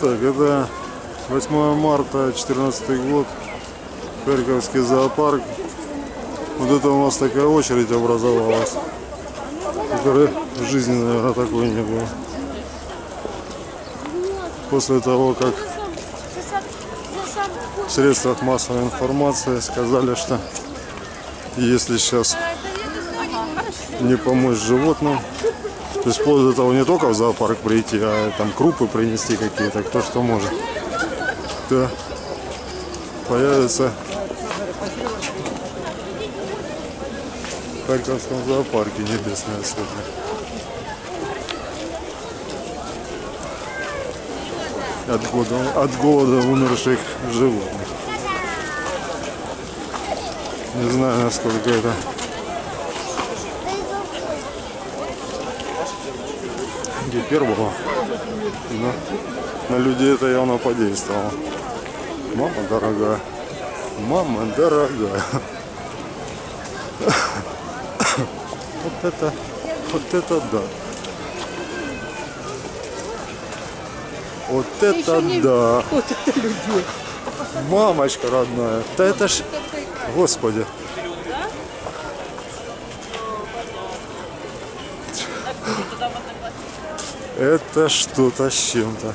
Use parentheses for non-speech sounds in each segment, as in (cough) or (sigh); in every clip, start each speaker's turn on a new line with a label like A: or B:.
A: Так, это 8 марта 2014 год. Харьковский зоопарк. Вот это у нас такая очередь образовалась. Которой жизни, наверное, такой не было. После того, как в средствах массовой информации сказали, что если сейчас не помочь животным, то есть вплоть до того не только в зоопарк прийти, а там крупы принести какие-то, кто что может, то появится в Харьковском зоопарке небесная сотня. От голода, от голода умерших животных. Не знаю, насколько это гипербола. Но на людей это явно подействовало. Мама дорогая. Мама дорогая. (coughs) Вот это, вот это да. Вот это да. (laughs)
B: Вот это людей.
A: Мамочка родная. Да это ж, господи. Это что-то с чем-то.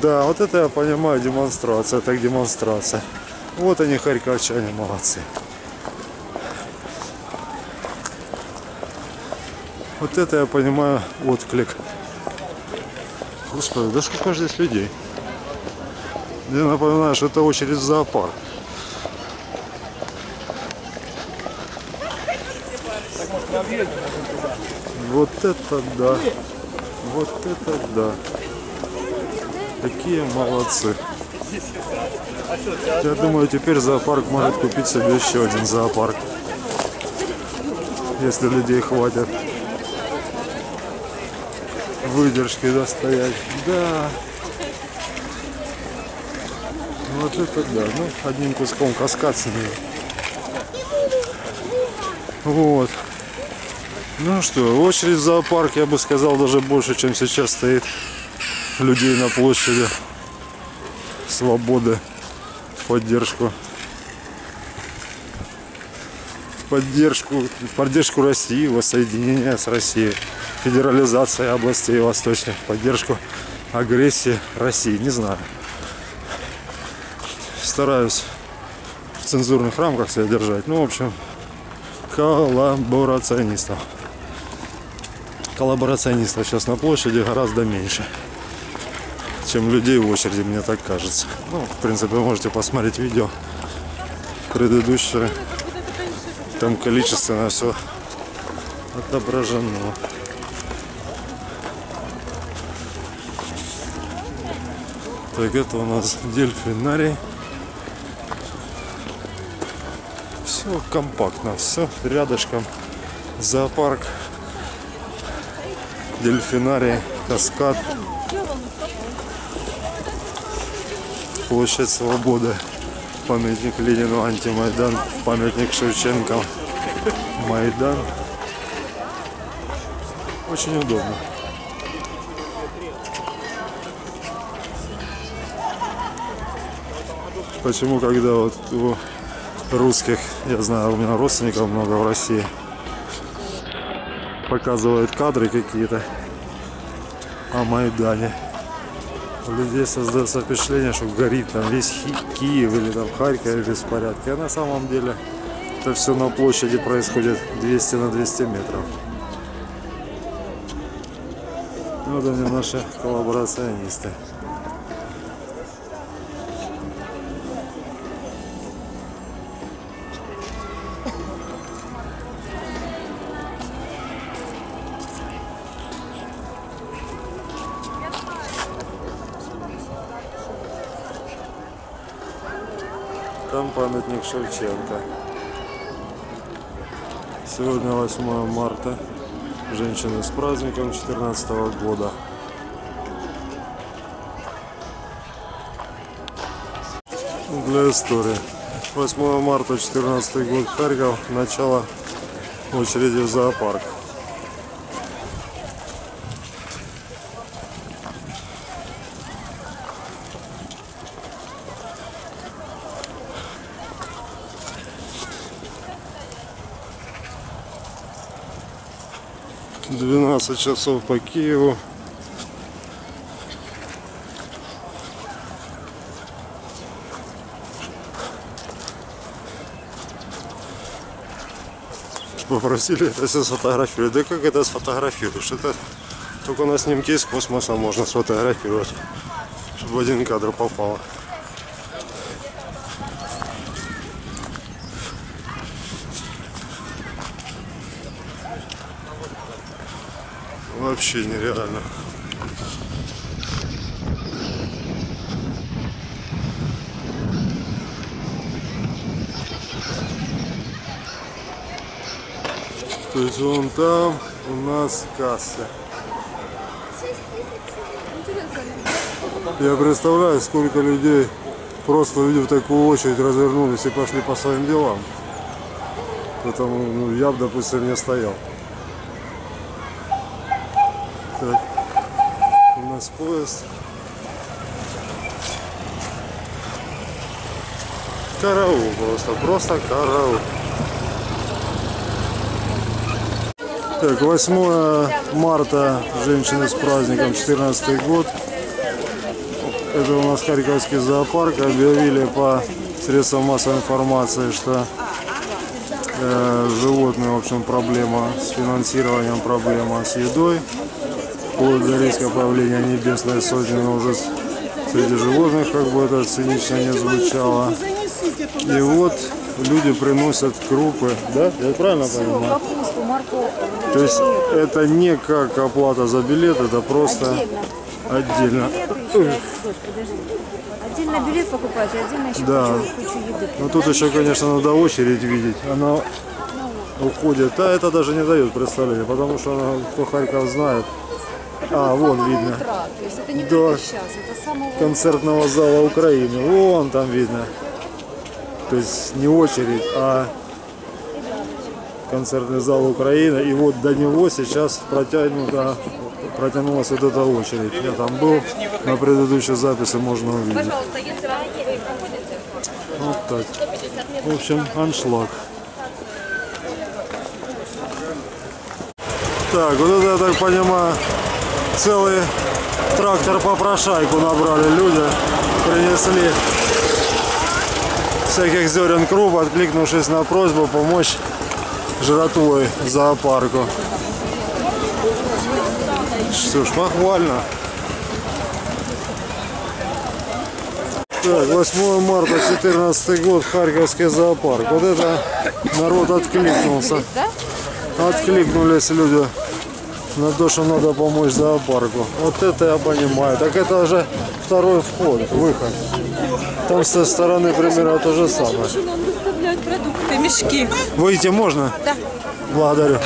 A: Да, вот это я понимаю демонстрация, так демонстрация. Вот они, харьковчане, молодцы. Вот это я понимаю отклик. Господи, да сколько же здесь людей? Я напоминаю, что это очередь в зоопарк. Вот это да. Вот это да. Такие молодцы. Я думаю, теперь зоопарк может купить себе еще один зоопарк. Если людей хватит. Выдержки достоять. Да. Вот это да. Ну, одним куском каскад с ними. Вот. Ну что, очередь в зоопарк, я бы сказал, даже больше, чем сейчас стоит людей на площади. Свободы в поддержку. В поддержку в поддержку России, воссоединения с Россией, федерализация областей восточных, в поддержку агрессии России, не знаю. Стараюсь в цензурных рамках себя держать. Ну, в общем, коллаборационистов коллаборационистов сейчас на площади гораздо меньше, чем людей в очереди, мне так кажется. Ну, в принципе, можете посмотреть видео предыдущее. Там количественно все отображено. Так, это у нас дельфинарий. Все компактно, все рядышком. Зоопарк дельфинарий, каскад, площадь Свободы, памятник Ленину, антимайдан, памятник Шевченко, Майдан. Очень удобно. Почему, когда вот у русских, я знаю, у меня родственников много в России, показывают кадры какие-то о Майдане. У людей создается впечатление, что горит там весь Киев или там Харьков беспорядки. А на самом деле это все на площади происходит 200 на 200 метров. Вот они наши коллаборационисты. Памятник Шевченко. Сегодня 8 марта. Женщины с праздником 2014 года. Для истории. 8 марта 2014 год. Харьков. Начало очереди в зоопарк. 12 часов по Киеву. Попросили это все сфотографировать. Да как это сфотографируешь? Это только на снимке из космоса можно сфотографировать, чтобы один кадр попало. Вообще нереально. То есть вон там у нас касса. Я представляю, сколько людей просто увидев такую очередь развернулись и пошли по своим делам. Поэтому ну, я бы, допустим, не стоял. Так, поезд. Караул просто, просто караул. Так, 8 марта, женщины с праздником, 14 год. Это у нас Харьковский зоопарк. Объявили по средствам массовой информации, что э, животные, в общем, проблема с финансированием, проблема с едой. Вплоть до риска появления небесной сотни уже среди животных, как бы это цинично не звучало. И вот люди приносят крупы, да? Я правильно понимаю? То есть это не как оплата за билет, это просто отдельно.
B: Отдельно билет покупать, и отдельно еще
A: Да.
B: кучу, кучу еды.
A: Но тут еще, конечно, надо очередь видеть. Она уходит. А это даже не дает представления, потому что она, кто Харьков знает. А, вон видно.
B: утра, то есть это не
A: Да.
B: только сейчас, это с самого
A: Концертного зала Украины. Вон там видно. То есть не очередь, а концертный зал Украины. И вот до него сейчас протянута, протянулась вот эта очередь. Я там был, на предыдущей записи можно увидеть. Вот так. В общем, аншлаг. Так, вот это, я так понимаю, целый трактор попрошайку набрали люди. Принесли всяких зерен круп, откликнувшись на просьбу помочь жратвой зоопарку. Что ж, похвально. Так, 8 марта 2014 год, Харьковский зоопарк. Вот это народ откликнулся. Откликнулись люди на то, что надо помочь зоопарку. Вот это я понимаю. Так это уже второй вход, выход. Там с той стороны примерно то же самое.
C: нам доставляют продукты, мешки.
A: Выйти можно?
C: Да.
A: Благодарю.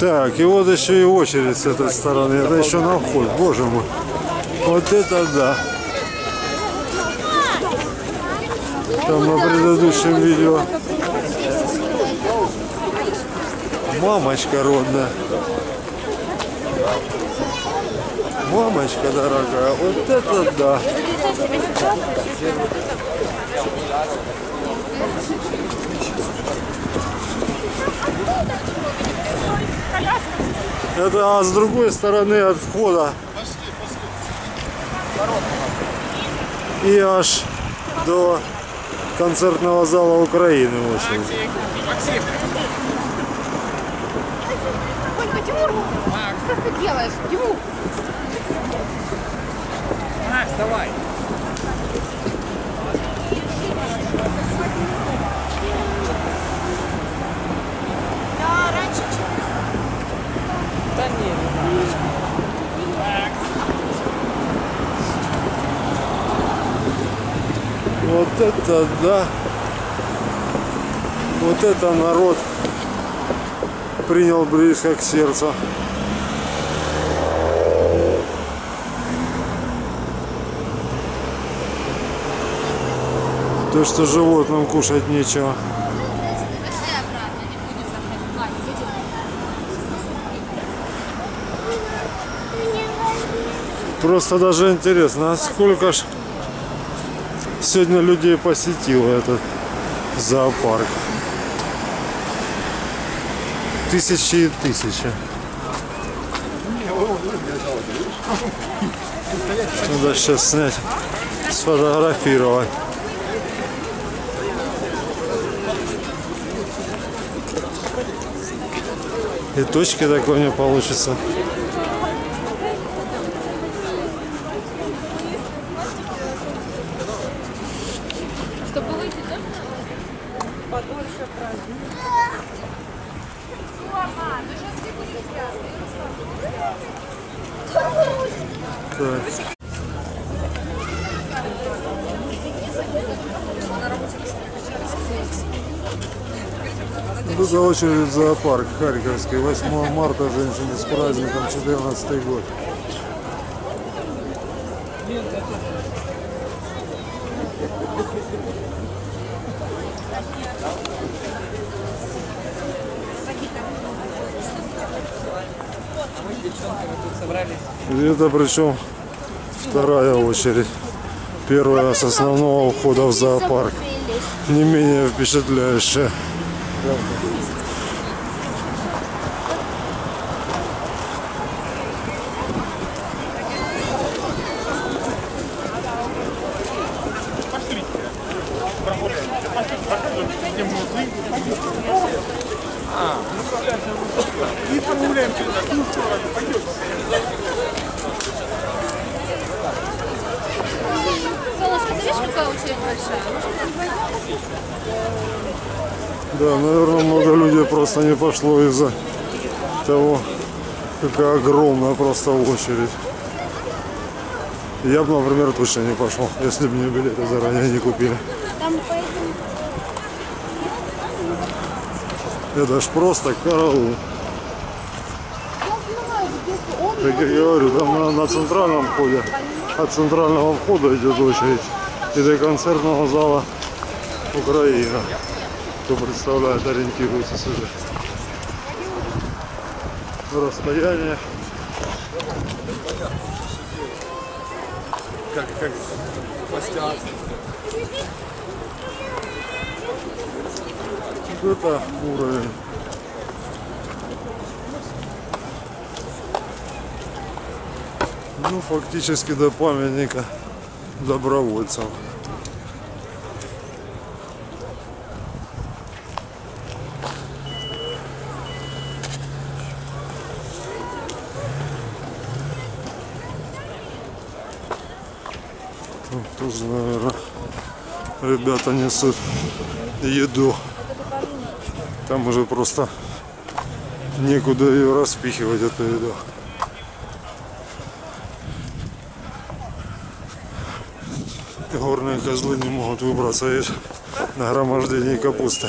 A: Так, и вот еще и очередь с этой стороны. Это еще на вход. Боже мой. Вот это да. Там на предыдущем видео. Мамочка родная. Мамочка дорогая. Вот это да. Это а с другой стороны от входа. И аж до концертного зала Украины очередь.
D: Ольга, Тимур, что ты делаешь? Тимур,
E: Макс, давай. Да не, не надо.
A: Вот это да. Вот это народ принял близко к сердцу. То, что животным кушать нечего. Просто даже интересно, а сколько ж сегодня людей посетило этот зоопарк? Тысячи и тысячи. Надо сейчас снять, сфотографировать. И точки такой не получится. Так. Тут очередь в зоопарк Харьковский. 8 марта женщины с праздником 14 год.
E: Тут собрались.
A: И это причем вторая очередь. Первая с основного входа в зоопарк. Не менее впечатляющая. Да, наверное, много людей просто не пошло из-за того, какая огромная просто очередь. Я бы, например, точно не пошел, если бы мне билеты заранее не купили. Это ж просто караул. Как я говорю, там на, на центральном входе, от центрального входа идет очередь и до концертного зала Украина. Кто представляет, ориентируется сюда. Расстояние.
E: Как, как
A: это уровень. Ну, фактически до памятника добровольцам. Тут тоже, наверное, ребята несут еду. Там уже просто некуда ее распихивать, эту еду. Горные козлы не могут выбраться из нагромождений капусты.